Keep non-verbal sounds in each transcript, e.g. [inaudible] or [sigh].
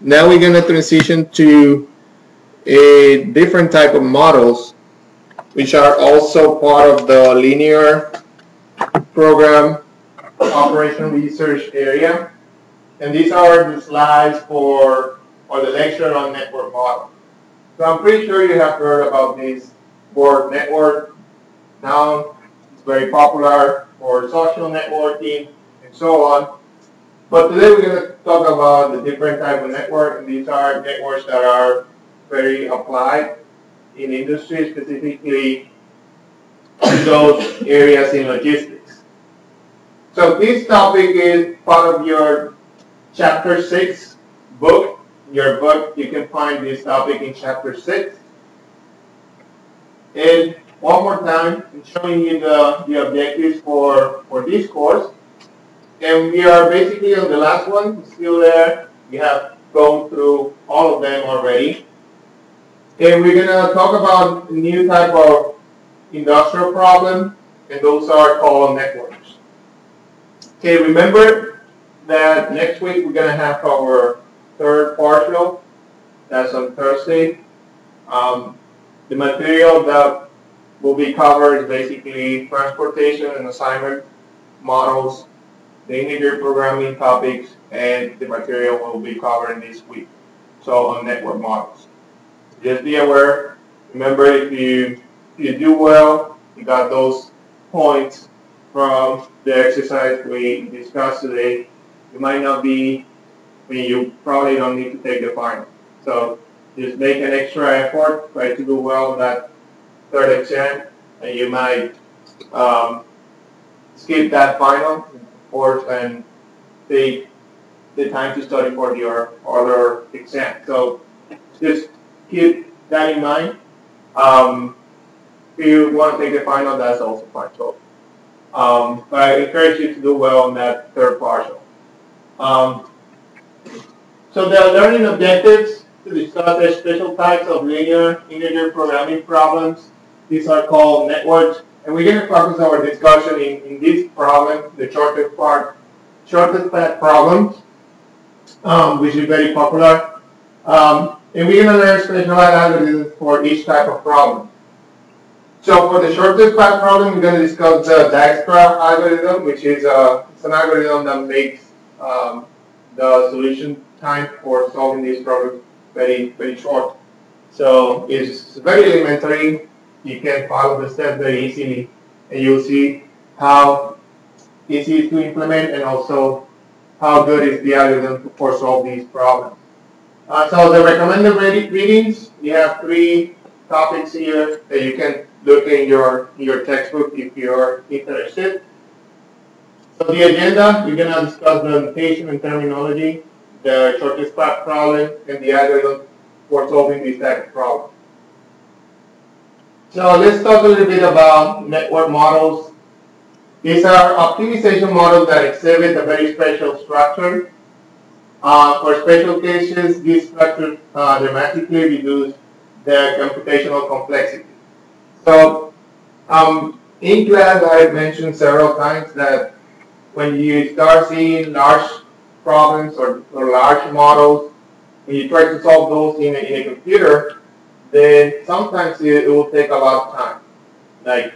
now we're going to transition to a different type of models, which are also part of the linear program operation research area. And these are the slides for, or the lecture on network model. So I'm pretty sure you have heard about this word network. Now it's very popular for social networking and so on. But today we're going to talk about the different type of network. And these are networks that are very applied in industry, specifically in those areas in logistics. So this topic is part of your chapter 6 book. Your book, you can find this topic in chapter 6. And one more time, I'm showing you the, the objectives for, for this course. And we are basically on the last one, still there. We have gone through all of them already. And we're going to talk about a new type of industrial problem, and those are called networks. Okay, remember that next week we're going to have our third partial. That's on Thursday. Um, the material that will be covered is basically transportation and assignment models, the integer programming topics, and the material will be covered this week. So on network models. Just be aware. Remember, if you if you do well, you got those points from the exercise we discussed today. You might not be. I mean, you probably don't need to take the final. So just make an extra effort. Try to do well in that third exam, and you might um, skip that final, course, and take the time to study for your other exam. So just keep that in mind. Um, if you want to take the final, that's also fine. So, um, but I encourage you to do well on that third partial. Um, so the learning objectives to discuss the special types of linear integer programming problems. These are called networks. And we're going to focus our discussion in, in this problem, the shortest part, shortest path problem, um, which is very popular. Um, and we're going to learn specialized algorithms for each type of problem. So for the shortest path problem, we're going to discuss the Dijkstra algorithm, which is uh, an algorithm that makes um, the solution time for solving these problems very, very short. So it's very elementary. You can follow the steps very easily, and you'll see how easy it is to implement and also how good is the algorithm for solve these problems. Uh, so the recommended readings, we have three topics here that you can look in your, your textbook if you're interested. So the agenda, we're going to discuss the notation and terminology, the shortest path problem, and the algorithm for solving this type of problem. So let's talk a little bit about network models. These are optimization models that exhibit a very special structure uh, for special cases, this structure uh, dramatically reduce their computational complexity. So um, in class, I've mentioned several times that when you start seeing large problems or, or large models, when you try to solve those in a, in a computer, then sometimes it, it, will take a lot of time. Like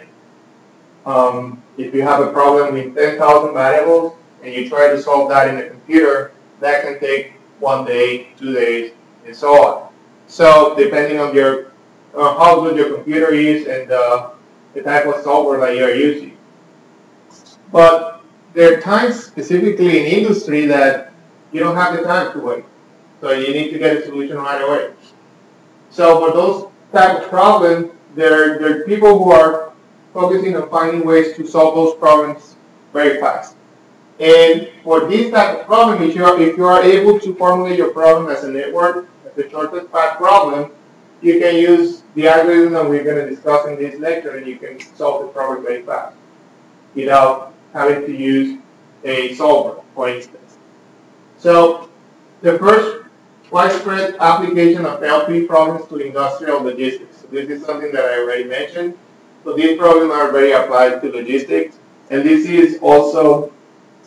um, if you have a problem with 10,000 variables and you try to solve that in a computer, that can take one day, two days, and so on. So depending on your uh, how good your computer is and uh, the type of software that you are using. But there are times specifically in industry that you don't have the time to wait. So you need to get a solution right away. So for those type of problems, there, there are people who are focusing on finding ways to solve those problems very fast. And for this type of problem, if you are, if you are able to formulate your problem as a network, as a shortest path problem, you can use the algorithm that we're going to discuss in this lecture and you can solve the problem very fast without having to use a solver, for instance. So the first widespread application of LP problems to industrial logistics. This is something that I already mentioned. So these problems are very applied to logistics. And this is also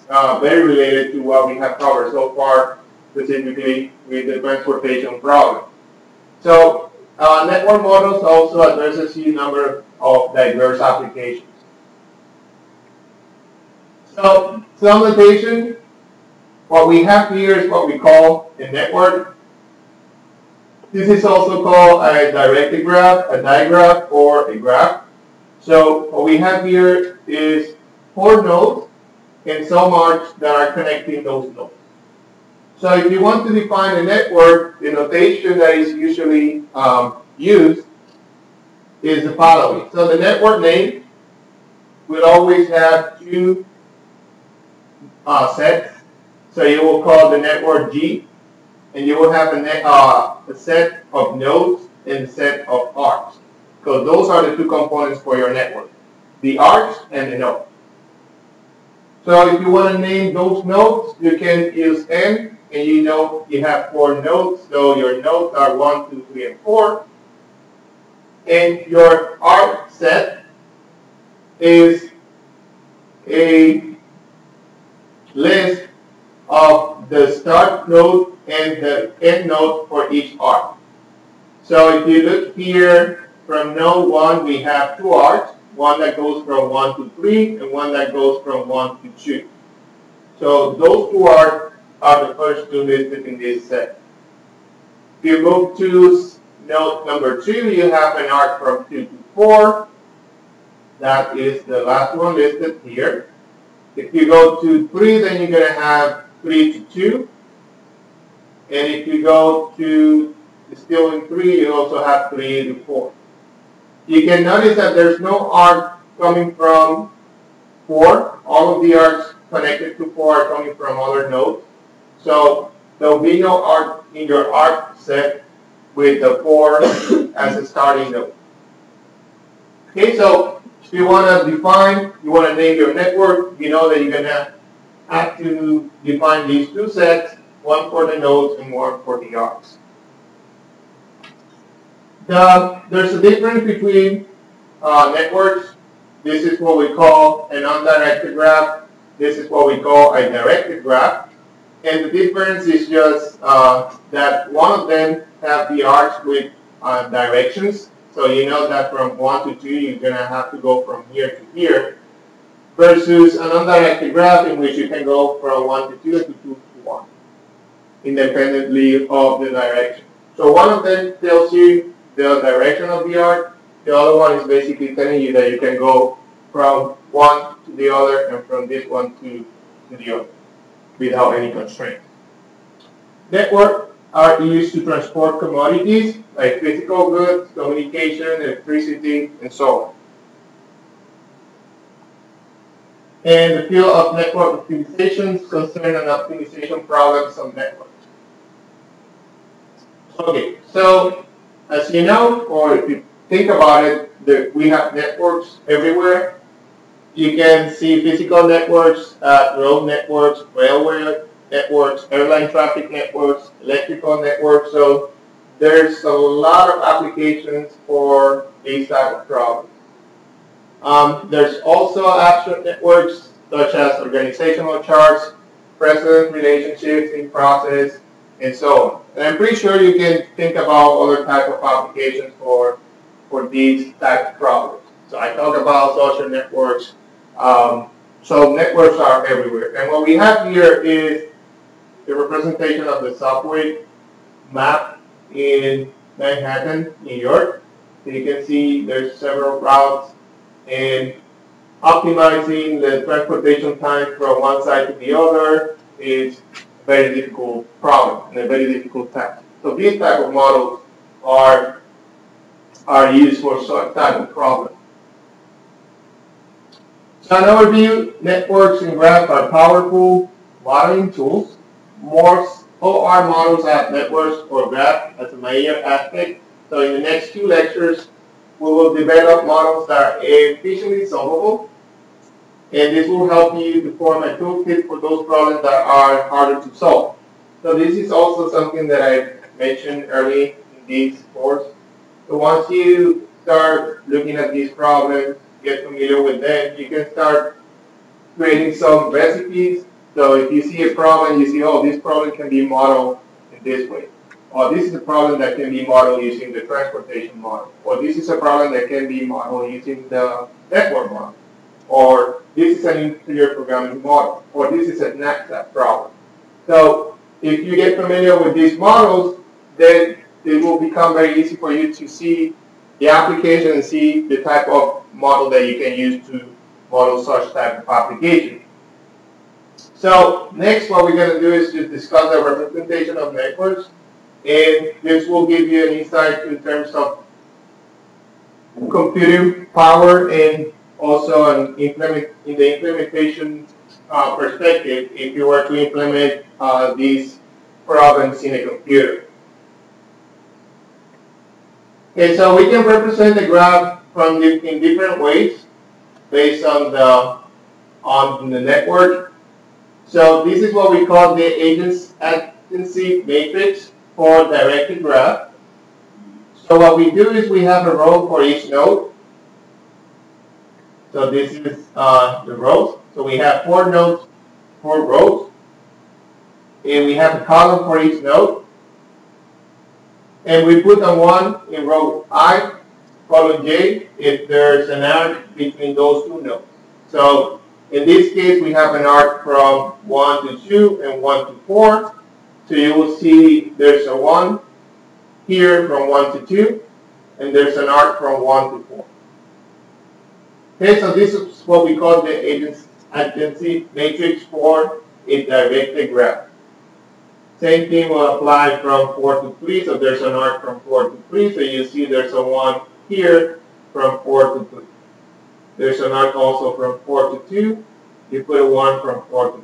uh, very related to what we have covered so far specifically with the transportation problem. So uh, network models also addresses a number of diverse applications. So some notation, what we have here is what we call a network. This is also called a directed graph, a digraph, or a graph. So what we have here is four nodes and some arcs that are connecting those nodes. So if you want to define a network, the notation that is usually um, used is the following. So the network name will always have two uh, sets. So you will call the network G, and you will have a, uh, a set of nodes and a set of arcs. Because those are the two components for your network, the arcs and the node. So if you want to name those nodes, you can use N, and you know you have four nodes, so your nodes are 1, 2, 3, and 4. And your arc set is a list of the start node and the end node for each arc. So if you look here, from node 1 we have two arcs, one that goes from 1 to 3 and one that goes from 1 to 2. So those two arcs are the first two listed in this set. If you move to node number 2, you have an arc from 2 to 4. That is the last one listed here. If you go to 3, then you're going to have 3 to 2. And if you go to still in 3, you also have 3 to 4. You can notice that there's no arc coming from 4. All of the arcs connected to 4 are coming from other nodes. So there will be no arc in your arc set with the 4 [coughs] as a starting node. Okay, so if you want to define, you want to name your network, you know that you're going to have to define these two sets, one for the nodes and one for the arcs. The, there's a difference between uh, networks. This is what we call an undirected graph. This is what we call a directed graph. And the difference is just uh, that one of them have the arcs with uh, directions. So you know that from 1 to 2, you're going to have to go from here to here. Versus an undirected graph in which you can go from 1 to 2 and to 2 to 1. Independently of the direction. So one of them tells you the direction of the arc. The other one is basically telling you that you can go from one to the other and from this one to, to the other without any constraint. Network are used to transport commodities like physical goods, communication, electricity, and so on. And the field of network optimization concern an optimization problems on networks. Okay, so as you know, or if you think about it, the, we have networks everywhere. You can see physical networks, uh, road networks, railway networks, airline traffic networks, electrical networks. So there's a lot of applications for these type of problems. Um, there's also abstract networks such as organizational charts, precedent relationships in process, and so on. And I'm pretty sure you can think about other type of applications for, for these type of problems. So I talked about social networks. Um, so networks are everywhere. And what we have here is the representation of the subway map in Manhattan, New York. So you can see there's several routes and optimizing the transportation time from one side to the other is very difficult problem and a very difficult task. So these type of models are, are used for such type of problem. So an overview, networks and graphs are powerful modeling tools. Most OR models have networks or graphs as a major aspect. So in the next two lectures, we will develop models that are efficiently solvable and this will help you to form a toolkit for those problems that are harder to solve. So this is also something that I mentioned early in this course. So once you start looking at these problems, get familiar with them, you can start creating some recipes So if you see a problem, you see, oh, this problem can be modeled in this way. Or this is a problem that can be modeled using the transportation model. Or this is a problem that can be modeled using the network model. Or this is an integer programming model. Or this is a knapsack problem. So if you get familiar with these models, then it will become very easy for you to see the application and see the type of model that you can use to model such type of application. So next what we're going to do is to discuss the representation of networks and this will give you an insight in terms of computing power and also an implement, in the implementation uh, perspective if you were to implement uh, these problems in a computer. Okay, so we can represent the graph from in different ways based on the on the network. So this is what we call the adjacency matrix for directed graph. So what we do is we have a row for each node. So this is uh, the rows. So we have four nodes, four rows. And we have a column for each node. And we put a 1 in row I, column J, if there's an arc between those two nodes. So in this case, we have an arc from 1 to 2 and 1 to 4. So you will see there's a 1 here from 1 to 2, and there's an arc from 1 to 4. So this is what we call the adjacency matrix for a directed graph. Same thing will apply from 4 to 3, so there's an arc from 4 to 3, so you see there's a 1 here from 4 to 3. There's an arc also from 4 to 2, you put a 1 from 4 to 2.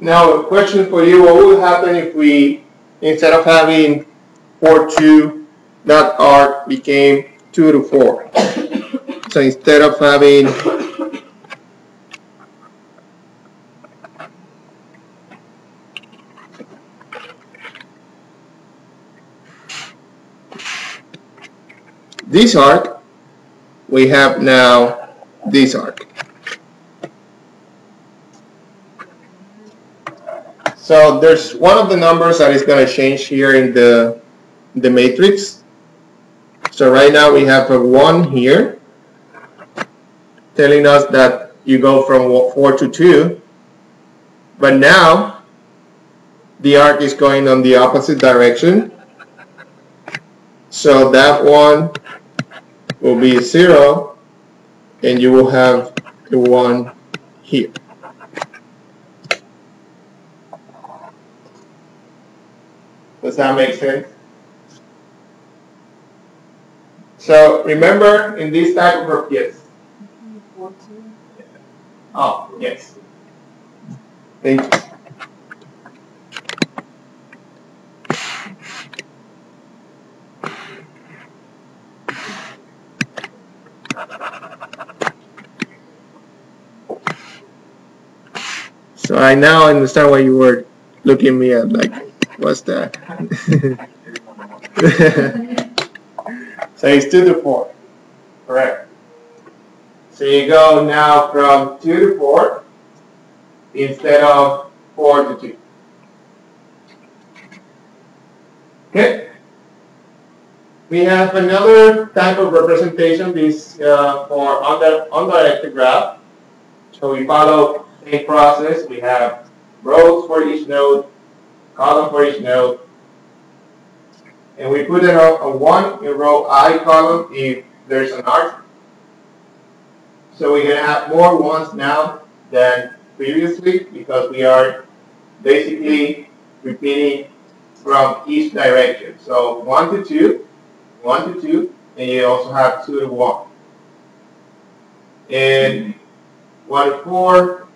Now a question for you, what would happen if we, instead of having 4 2, that arc became 2 to 4? so instead of having this arc, we have now this arc. So there's one of the numbers that is going to change here in the, the matrix. So right now we have a 1 here telling us that you go from 4 to 2. But now the arc is going on the opposite direction. So that one will be 0 and you will have a 1 here. Does that make sense? So remember in this type of work, yes. Oh, yes. Thank you. So I now understand why you were looking me at like What's that? [laughs] so it's 2 to 4. Correct. So you go now from 2 to 4 instead of 4 to 2. Okay. We have another type of representation, this uh, for undirected graph. So we follow same process. We have rows for each node, column for each node. And we put a, a 1 in row I column if there's an arc. So we're going to have more ones now than previously because we are basically repeating from each direction. So 1 to 2, 1 to 2, and you also have 2 to 1. And 1 to 4,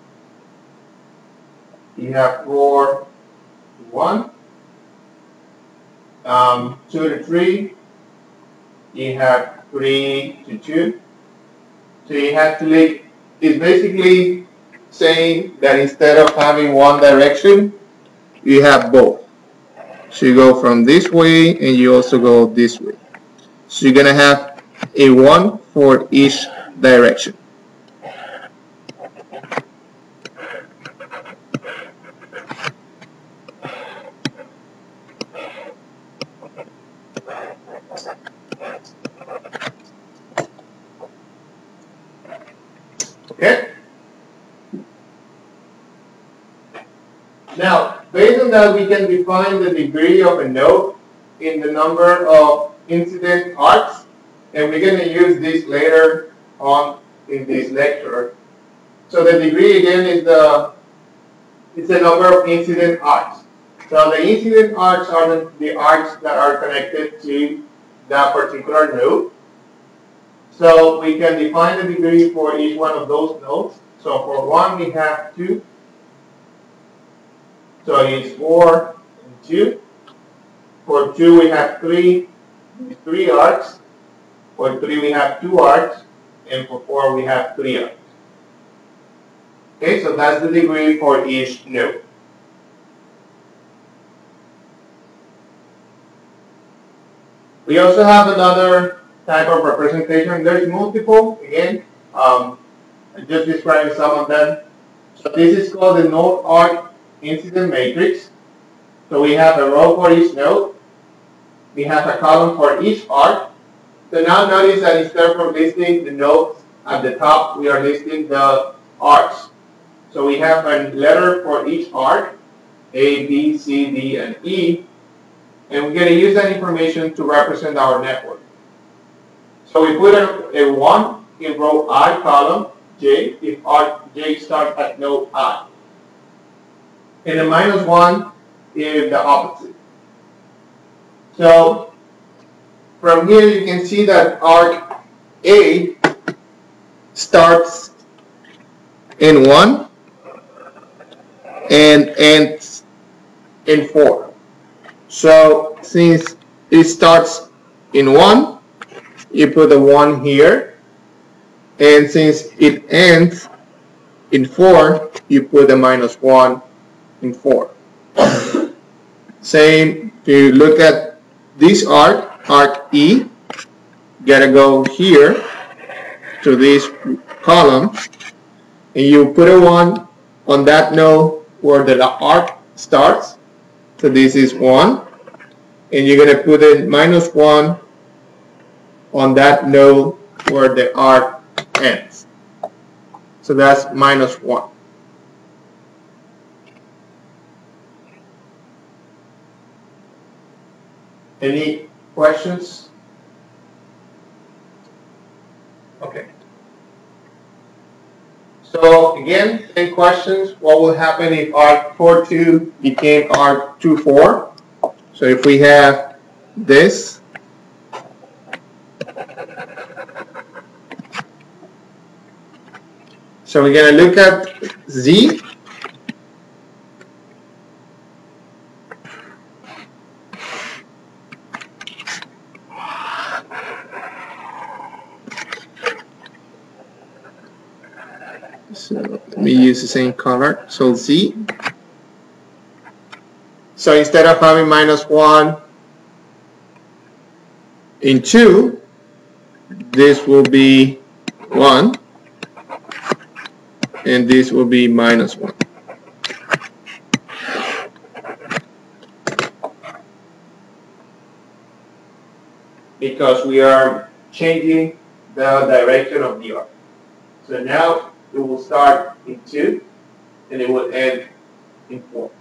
you have 4 to 1. Um, 2 to 3, you have 3 to 2. So you have to leave, it's basically saying that instead of having one direction, you have both. So you go from this way and you also go this way. So you're going to have a 1 for each direction. On that, we can define the degree of a node in the number of incident arcs, and we're going to use this later on in this lecture. So the degree again is the it's the number of incident arcs. So the incident arcs are the, the arcs that are connected to that particular node. So we can define the degree for each one of those nodes. So for one we have two. So it's four and two. For two we have three, three arcs. For three we have two arcs. And for four we have three arcs. Okay, so that's the degree for each node. We also have another type of representation. There's multiple, again, um, just describing some of them. So this is called the node arc incident matrix. So we have a row for each node. We have a column for each arc. So now notice that instead of listing the nodes at the top, we are listing the arcs. So we have a letter for each arc, A, B, C, D, and E. And we're going to use that information to represent our network. So we put a, a 1 in row I column J if arc J starts at node I. And a minus 1 is the opposite. So from here you can see that arc A starts in 1 and ends in 4. So since it starts in 1, you put a 1 here. And since it ends in 4, you put a minus 1 in 4. Same, if you look at this arc, arc E, gotta go here to this column, and you put a 1 on that node where the arc starts, so this is 1. And you're to put in minus 1 on that node where the arc ends. So that's minus 1. Any questions? Okay. So again, same questions. What will happen if arc 42 became arc 24? So if we have this, so we're going to look at Z we use the same color. So Z. So instead of having minus 1 in 2, this will be 1 and this will be minus 1. Because we are changing the direction of the arc. So now it will start in 2 and it will end in 4.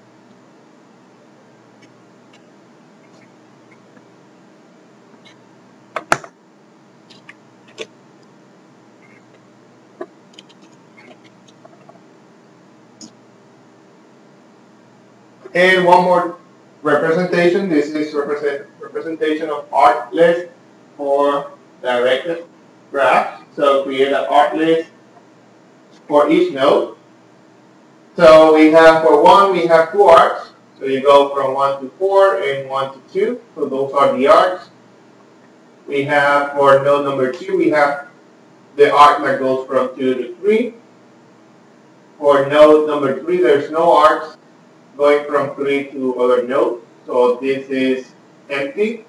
And one more representation. This is represent, representation of arc list for directed graph. So create an arc list for each node. So we have for one, we have two arcs. So you go from 1 to 4 and 1 to 2. So those are the arcs. We have for node number 2, we have the arc that goes from 2 to 3. For node number 3, there's no arcs going from 3 to other node. So this is empty.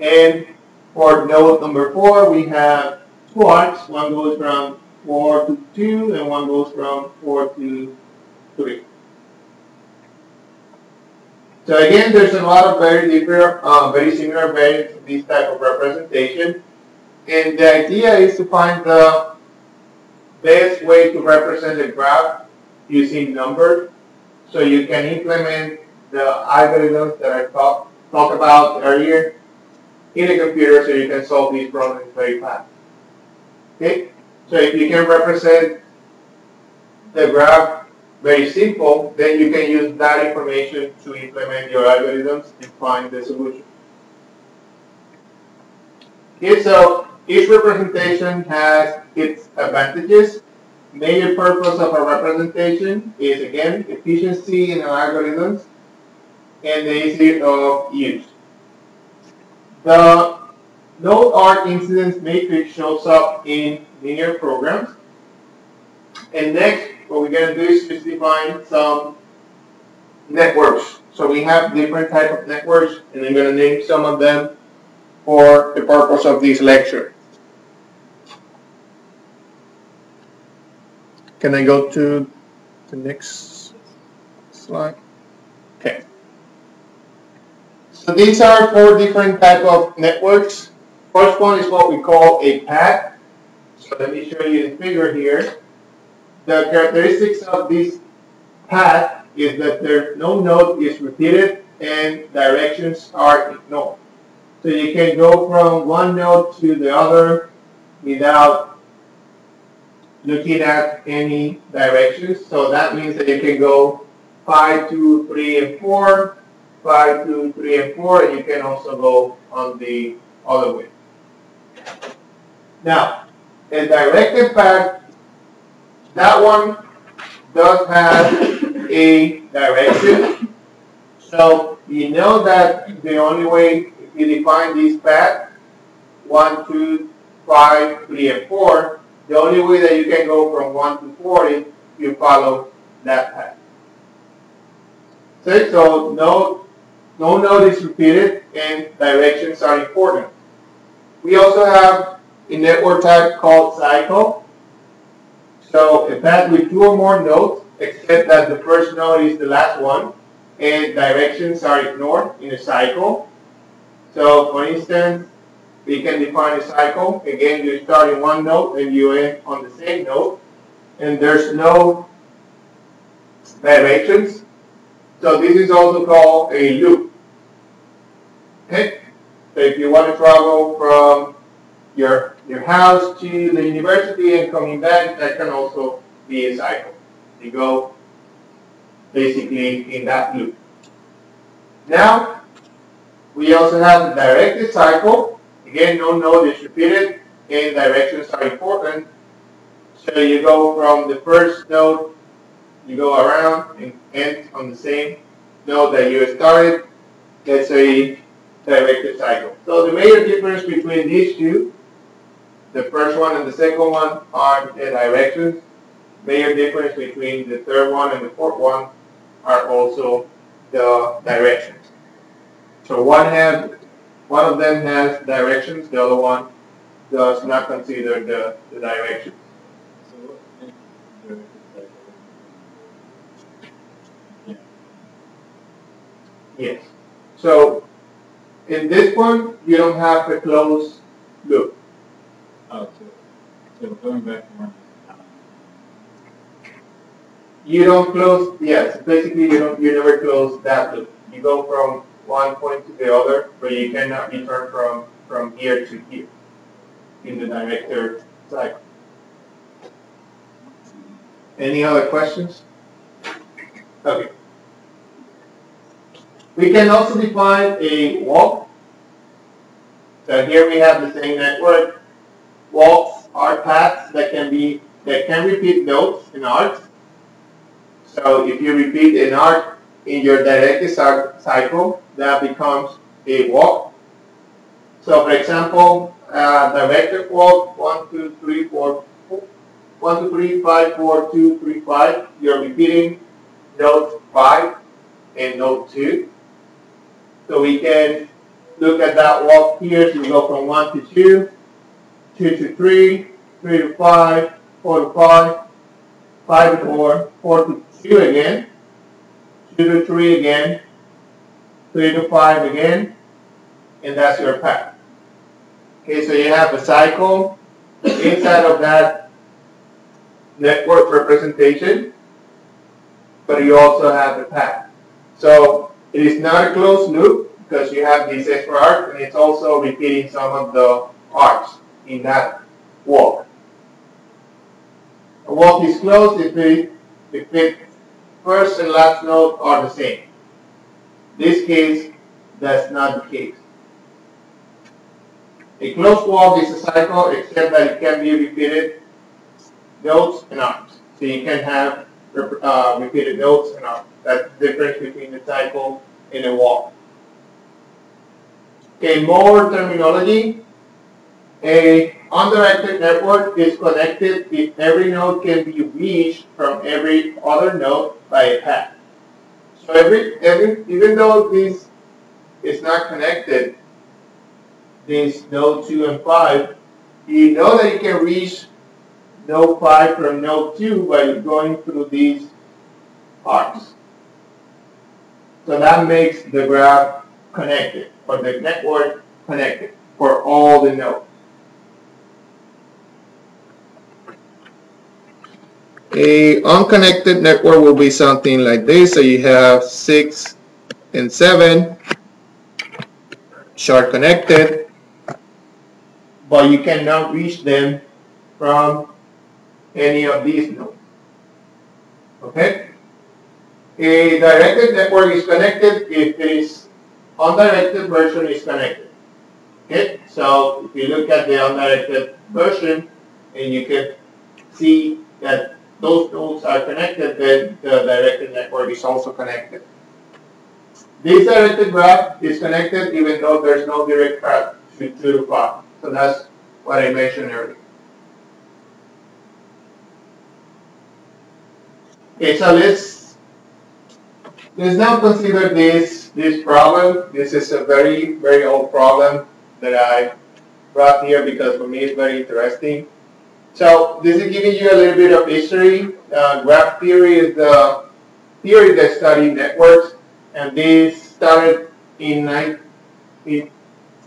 And for node number 4, we have two arcs. One goes from 4 to 2, and one goes from 4 to 3. So again, there's a lot of very different, uh, very similar variants of this type of representation. And the idea is to find the best way to represent a graph using numbers. so you can implement the algorithms that I talked talked about earlier in a computer so you can solve these problems very fast. Okay? So if you can represent the graph very simple, then you can use that information to implement your algorithms and find the solution. Okay, so each representation has its advantages. Major purpose of a representation is again efficiency in algorithms and the ease of use. The node arc incidence matrix shows up in linear programs. And next, what we're going to do is define some networks. So we have different type of networks, and I'm going to name some of them for the purpose of this lecture. Can I go to the next slide? Okay. So these are four different type of networks. First one is what we call a path. Let me show you the figure here. The characteristics of this path is that there no node is repeated and directions are ignored. So you can go from one node to the other without looking at any directions. So that means that you can go 5, 2, 3, and 4, 5, 2, 3, and 4, and you can also go on the other way. Now, a directed path, that one does have a direction. So you know that the only way you define this path, 1, 2, 5, 3, and 4, the only way that you can go from 1 to 40, you follow that path. So no, no node is repeated and directions are important. We also have a network type called cycle. So a path with two or more nodes, except that the first node is the last one, and directions are ignored in a cycle. So for instance, we can define a cycle. Again, you start in one node and you end on the same node. And there's no directions. So this is also called a loop. Okay? So if you want to travel from your, your house to the university and coming back, that can also be a cycle. You go basically in that loop. Now, we also have the directed cycle. Again, no node is repeated and directions are important. So you go from the first node, you go around and end on the same node that you started. That's a directed cycle. So the major difference between these two, the first one and the second one, are the directions. Major difference between the third one and the fourth one are also the directions. So one have one of them has directions, the other one does not consider the, the directions. Yes. So in this one, you don't have a closed loop. So, so going back more. You don't close, yes, basically you don't, you never close that loop. You go from one point to the other, but you cannot return from, from here to here in the directed cycle. Any other questions? Okay. We can also define a walk. So here we have the same network. Walks are paths that can be that can repeat nodes in arcs. So if you repeat an arc in your directed cycle, that becomes a walk. So for example, uh, directed walk, 1, 2, 3, 4, 1, 2, 3, 5, 4, 2, 3, 5. You're repeating node 5 and node 2. So we can look at that walk here. So we go from 1 to 2, 2 to 3, 3 to 5, 4 to 5, 5 to 4, 4 to 2 again, 2 to 3 again, 3 to 5 again, and that's your path. Okay, so you have a cycle inside of that network representation. but you also have the path. So it is not a closed loop because you have these extra arcs and it's also repeating some of the arcs in that walk. A walk is closed if the, it first and last node are the same. This case, that's not the case. A closed walk is a cycle except that it can be repeated nodes and arcs. So you can have uh, repeated nodes and arcs. That's the difference between a cycle and a walk. Okay, more terminology. A undirected network is connected if every node can be reached from every other node by a path. So every, every even though this is not connected, this node 2 and 5, you know that you can reach node 5 from node 2 by going through these arcs. So that makes the graph connected, or the network connected for all the nodes. A unconnected network will be something like this. So you have 6 and 7 short connected, but you cannot reach them from any of these nodes. Okay? A directed network is connected if its undirected version is connected. Okay? So if you look at the undirected version and you can see that those nodes are connected, then the directed network is also connected. This directed graph is connected even though there's no direct path to the path. So that's what I mentioned earlier. Okay, so let's let's now consider this this problem. This is a very very old problem that I brought here because for me it's very interesting. So this is giving you a little bit of history. Uh, graph theory is the theory that studies networks and this started in, in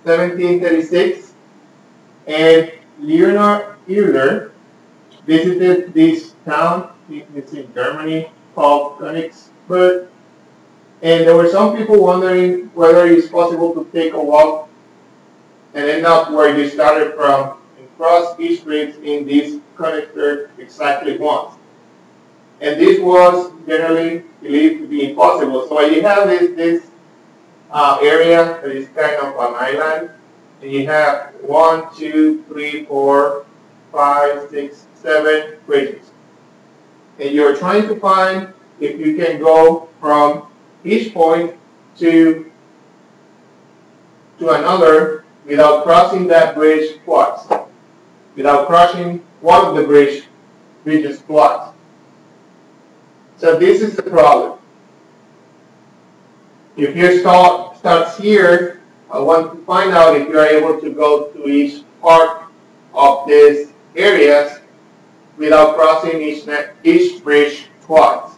1736 and Leonhard Euler visited this town, it's in Germany, called Königsberg. And there were some people wondering whether it's possible to take a walk and end up where you started from cross each bridge in this Königsberg exactly once. And this was generally believed to be impossible. So you have this, this uh, area that is kind of an island, and you have one, two, three, four, five, six, seven bridges. And you're trying to find if you can go from each point to to another without crossing that bridge twice, without crossing one of the bridge bridges twice. So this is the problem. If you start starts here, I want to find out if you are able to go to each part of these areas without crossing each, each bridge twice.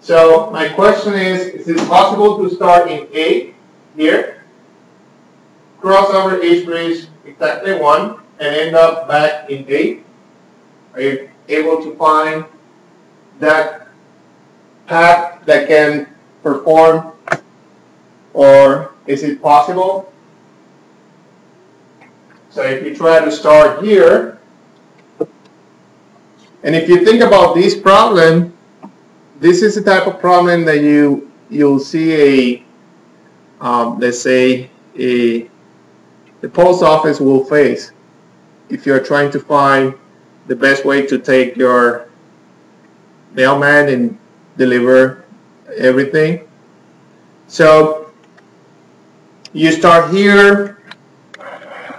So my question is, is it possible to start in A here, cross over each bridge exactly one, and end up back in A? Are you able to find that path that can perform or is it possible? So if you try to start here, and if you think about this problem, this is the type of problem that you you'll see a um, let's say a the post office will face if you're trying to find the best way to take your mailman and deliver everything. So you start here,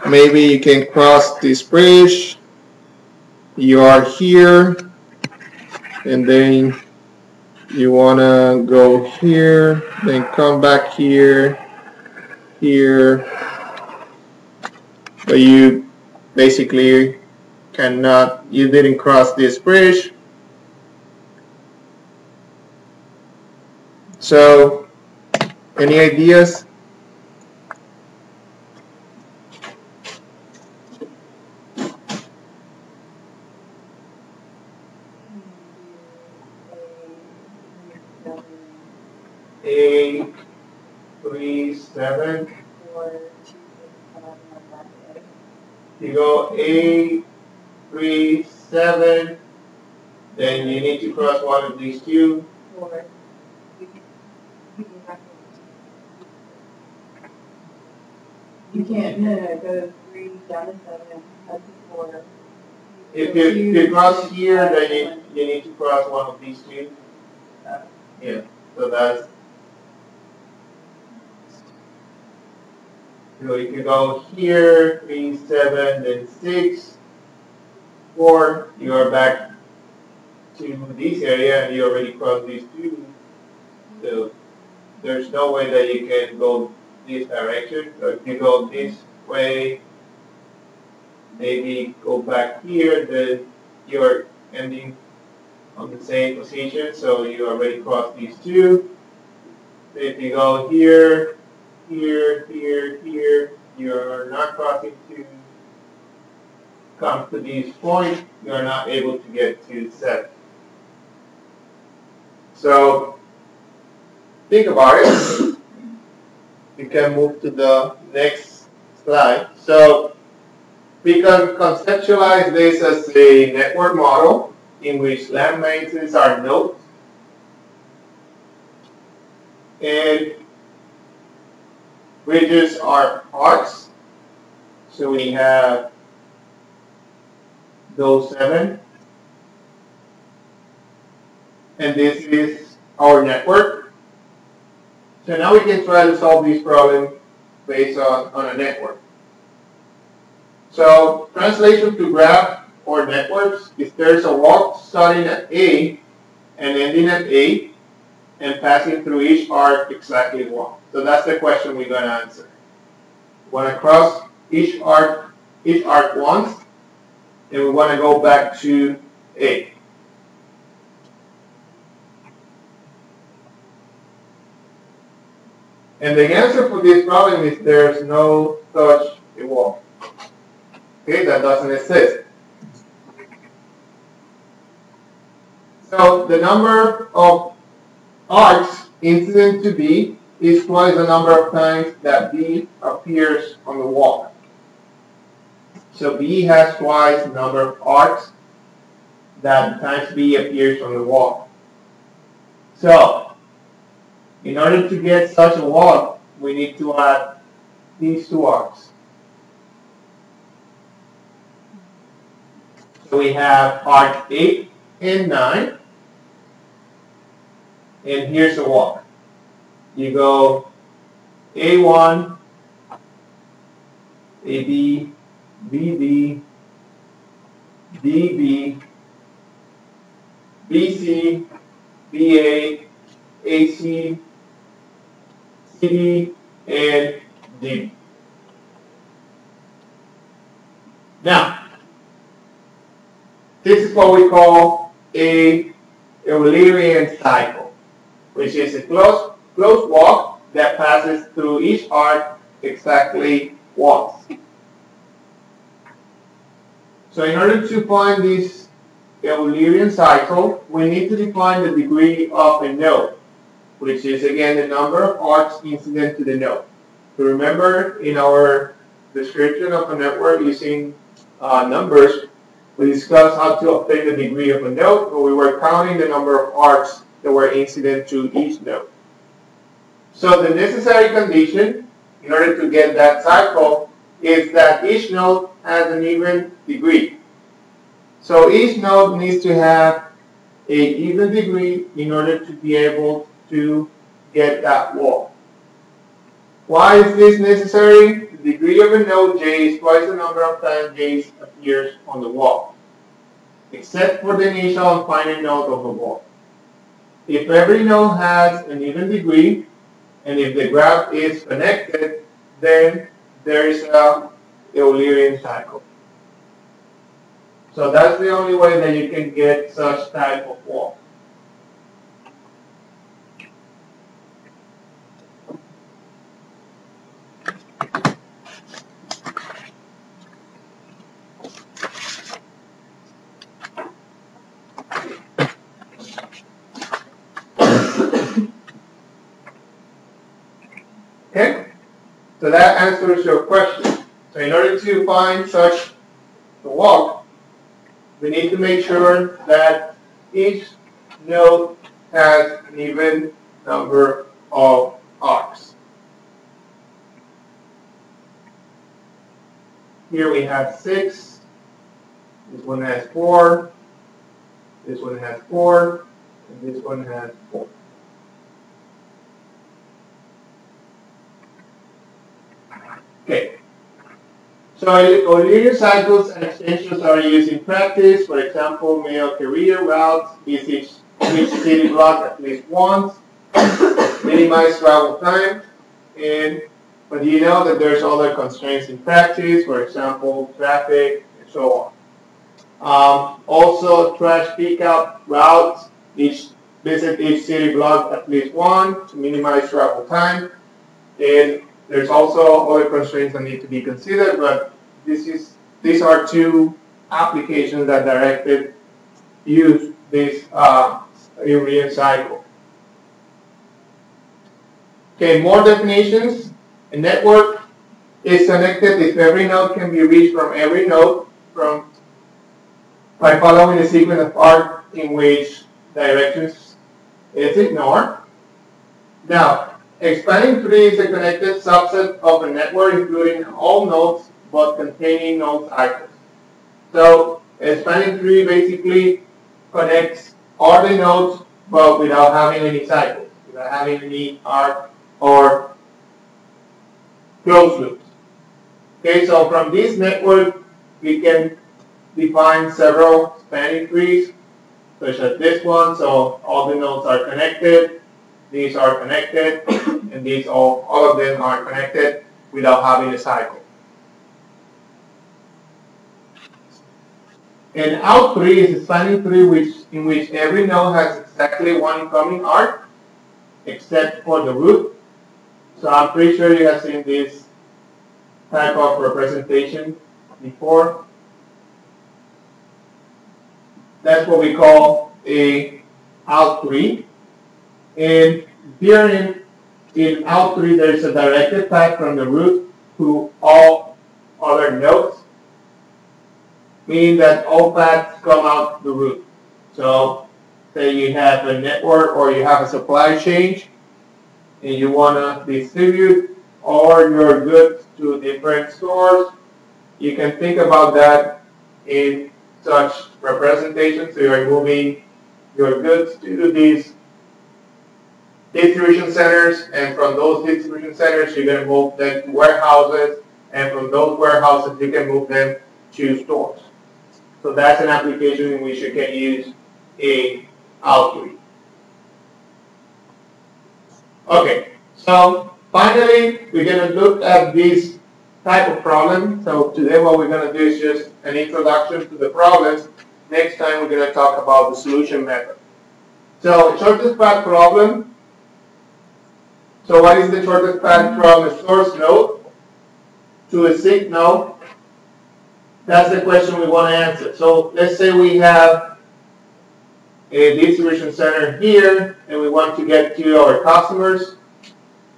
maybe you can cross this bridge, you are here, and then you want to go here, then come back here, here, but you basically cannot you didn't cross this bridge so any ideas Eight, three, seven. You go A three seven, then you need to cross one of these two. Or we can, we can have. You can't, no, no, go three, down to seven, up to four. If you, if you cross here, then you, you need to cross one of these two. Uh, Yeah, so that's. So if you go here, three, seven, then six, four, you are back to this area and you already crossed these two. So there's no way that you can go this direction. So if you go this way, maybe go back here, then you're ending on the same position, so you already crossed these two. If you go here, here, here, here, you're not crossing two. Come to these points, you're not able to get to seven. So, think about it. You can move to the next slide. So, we can conceptualize this as a network model in which land masses are nodes. And ridges are arcs. So we have those seven. And this is our network. So now we can try to solve this problem based on, on a network. So translation to graph or networks is there's a walk starting at A and ending at A and passing through each arc exactly one. So that's the question we're going to answer. We want to cross each arc, each arc once, and we want to go back to A. And the answer for this problem is there's no such a wall. Okay, that doesn't exist. So the number of arcs incident to B is twice the number of times that B appears on the wall. So B has twice the number of arcs that times B appears on the wall. So, in order to get such a wall, we need to add these two arcs. So we have arc 8 and 9. And here's the walk. You go A1, AB, BB, DB, BC, BA, AC, CD, and D. Now, this is what we call a Eulerian cycle, which is a closed, closed walk that passes through each arc exactly once. So in order to find this Eulerian cycle, we need to define the degree of a node, which is again the number of arcs incident to the node. So remember in our description of a network using uh, numbers, we discussed how to obtain the degree of a node, where we were counting the number of arcs that were incident to each node. So the necessary condition in order to get that cycle is that each node has an even degree. So each node needs to have a even degree in order to be able to get that wall. Why is this necessary? The degree of a node j is twice the number of times j appears on the wall, except for the initial and final node of the wall. If every node has an even degree, and if the graph is connected, then there is a Eulerian cycle. So that's the only way that you can get such type of wall. Okay? So that answers your question. So in order to find such a walk, we need to make sure that each node has an even number of arcs. Here we have six. This one has four. This one has four. And this one has four. Okay. So Eulerian cycles and extensions are used in practice. For example, mail career routes visit each city block at least once, minimize travel time, and but you know that there's other constraints in practice, for example, traffic and so on. Um, also, trash pickup routes each visit each city block at least one to minimize travel time. And there's also other constraints that need to be considered, but this is these are two applications that directed use this uh, Eulerian cycle. Okay, more definitions. A network is connected if every node can be reached from every node from by following a sequence of arc in which directions is ignored. Now, a spanning tree is a connected subset of a network including all nodes but containing node cycles. So a spanning tree basically connects all the nodes but without having any cycles, without having any arc or closed loops. Okay, so from this network we can define several spanning trees such as this one. So all the nodes are connected, these are connected, and these all, all of them are connected without having a cycle. An out tree is a spanning tree which, in which every node has exactly one incoming arc except for the root. So I'm pretty sure you have seen this type of representation before. That's what we call a out tree. And here in, out tree, there's a directed path from the root to all other nodes, meaning that all paths come out the root. So say you have a network or you have a supply chain and you want to distribute all your goods to different stores, you can think about that in such representation. So you're moving your goods to these distribution centers, and from those distribution centers, you're going to move them to warehouses, and from those warehouses, you can move them to stores. So that's an application in which you can use a out tree. Okay, so finally, we're going to look at this type of problem. So today what we're going to do is just an introduction to the problems. Next time we're going to talk about the solution method. So shortest path problem. So what is the shortest path from a source node to a sink node? That's the question we want to answer. So let's say we have a distribution center here and we want to get to our customers.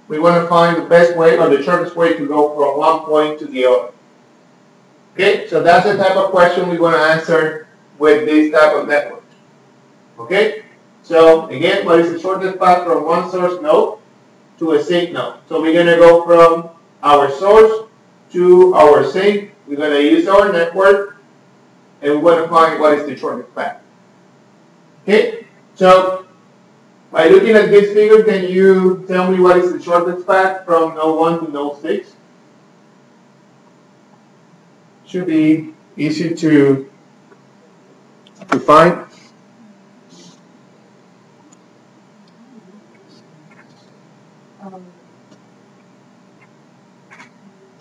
We want to find the best way or the shortest way to go from one point to the other. Okay, so that's the type of question we want to answer with this type of network. Okay, so again, what is the shortest path from one source node to a node? So we're going to go from our source to our sink. We're going to use our network and we want to find what is the shortest path. Okay, so by looking at this figure, can you tell me what is the shortest path from node 1 to node 6? Should be easy to, to find.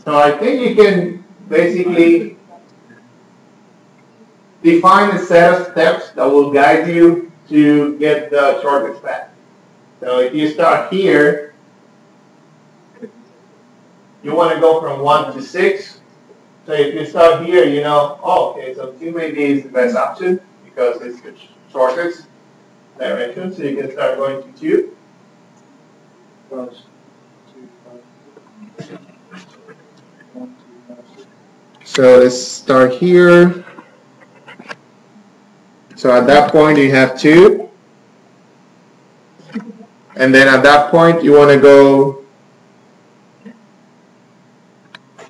So I think you can basically define a set of steps that will guide you to get the shortest path. So if you start here, you want to go from 1 to 6. So if you start here, you know, oh, okay, so 2 maybe is the best option because it's the shortest direction. So you can start going to 2. Plus two, five, So let's start here. So at that point you have two. And then at that point you want to go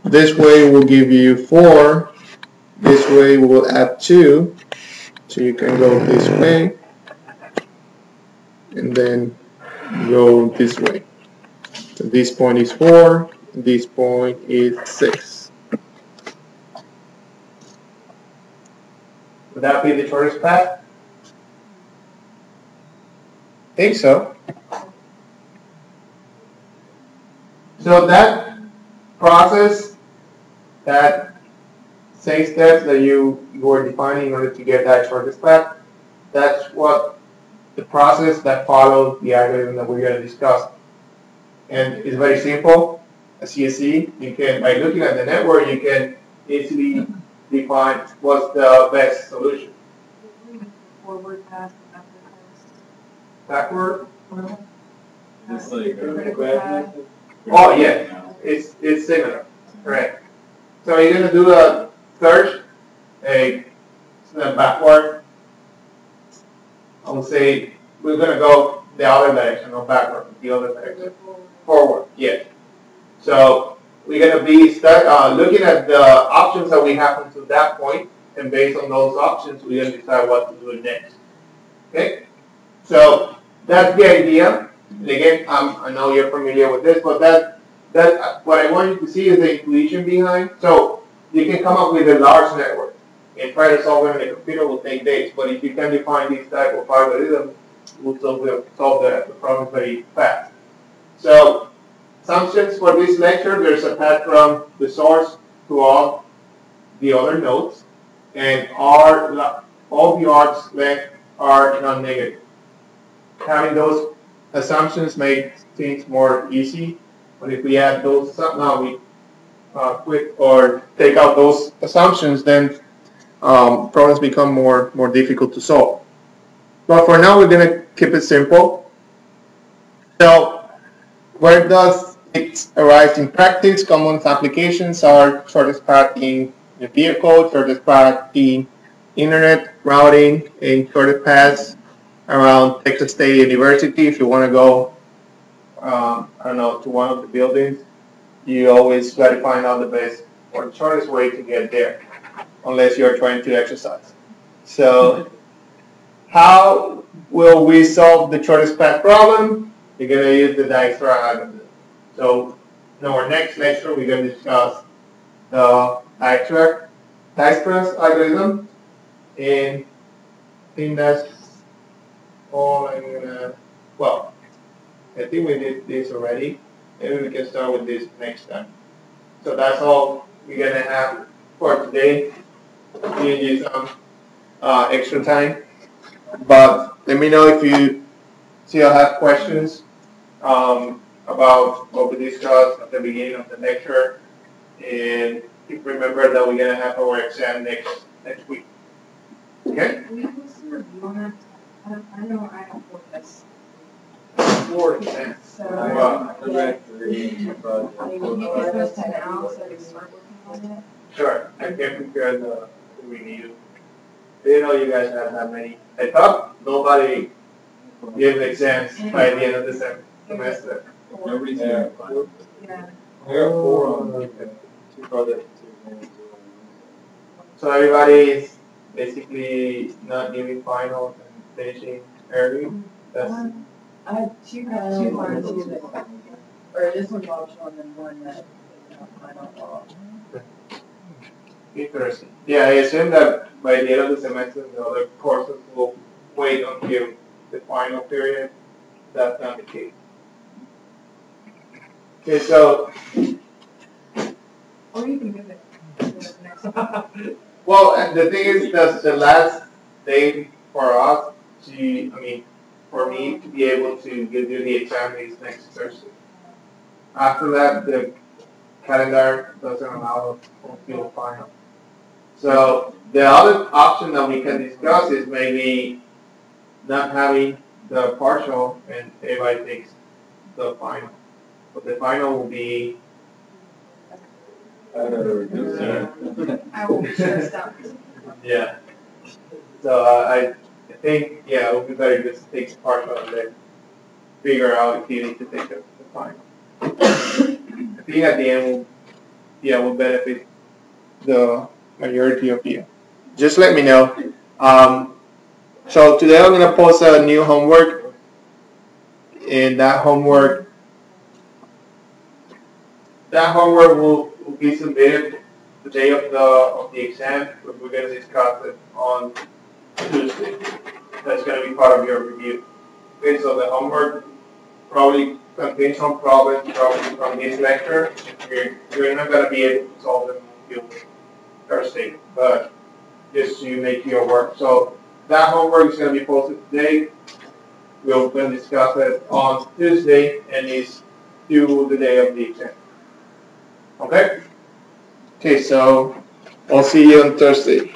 this way will give you four. This way will add two. So you can go this way and then go this way. So this point is 4, this point is 6. Would that be the shortest path? I think so. So that process, that same steps that you, were defining in order to get that shortest path, that's what the process that follows the algorithm that we're going to discuss. And it's very simple. As you see, you can, by looking at the network, you can easily define what's the best solution. Forward pass, backward Backward? It's like, Forward uh. Oh, yeah. It's, it's similar, right? So you're going to do a search, a step backward. I would say we're going to go the other direction, not backward, the other direction. Forward, yes. So we're going to be start, uh, looking at the options that we have until that point, and based on those options, we're going to decide what to do next. Okay? So that's the idea. And again, um, I know you're familiar with this, but that that uh, what I want you to see is the intuition behind. So you can come up with a large network and try to solve it on a computer will take days. But if you can define these type of algorithms, we'll solve the, solve the, the problem very fast. So assumptions for this lecture, there's a path from the source to all the other nodes, and our, all the arcs length are non-negative. Having those assumptions makes things more easy, but if we add those, now we uh, quit or take out those assumptions, then um, problems become more, more difficult to solve. But for now, we're going to keep it simple. So where does it arise in practice? Common applications are shortest path in the vehicle, shortest path in internet routing, and shortest paths around Texas State University. If you want to go, um, I don't know, to one of the buildings, you always try to find out the best or shortest way to get there, unless you're trying to exercise. So how will we solve the shortest path problem? We're going to use the algorithm. So in our next lecture, we're going to discuss the Dijkstra Dijkstra's algorithm. And I think that's all I'm going to, well, I think we did this already. Maybe we can start with this next time. So that's all we're going to have for today. Give need some uh, extra time. But let me know if you still have questions um, about what we discussed at the beginning of the lecture. And keep remember that we're going to have our exam next next week. Okay? We you on. I I know I don't now so we start working on? Sure, I can prepare the the review. Didn't know you guys had that many. I thought nobody gave exams by the end of the sem- semester. Nobody's here. Yeah. There are four on, two projects, two So everybody is basically not giving finals and finishing early. That's Um, I have two, I have two lines here that, or this one's optional and then one that, I don't know. interesting. Yeah, I assume that by the end of the semester, the other courses will wait until the final period. That's not the case. Okay, so Or you can give it next. Well, and the thing is that the last day for us to, I mean, for me to be able to give you the exam is next Thursday. After that, the calendar doesn't allow a fulfill final. So the other option that we can discuss is maybe not having the partial and everybody takes the final. But the final will be I don't know will be stressed out. Yeah. So uh, I, I think, yeah, it would be better just take the partial and then figure out if you need to take the, the fine. I think at the end, will yeah, will benefit the majority of you. Just let me know. Um, so today I'm gonna post a new homework, and that homework, that homework will, will be submitted the day of the of the exam. but We're gonna discuss it on Tuesday. That's gonna be part of your review. Okay, so the homework probably contains some problems from from this lecture. You're, you're not gonna be able to solve them until Thursday, but just to make your work. So that homework is gonna be posted today. We'll then discuss it on Tuesday and it's due the day of the exam. Okay? Okay, so I'll see you on Thursday.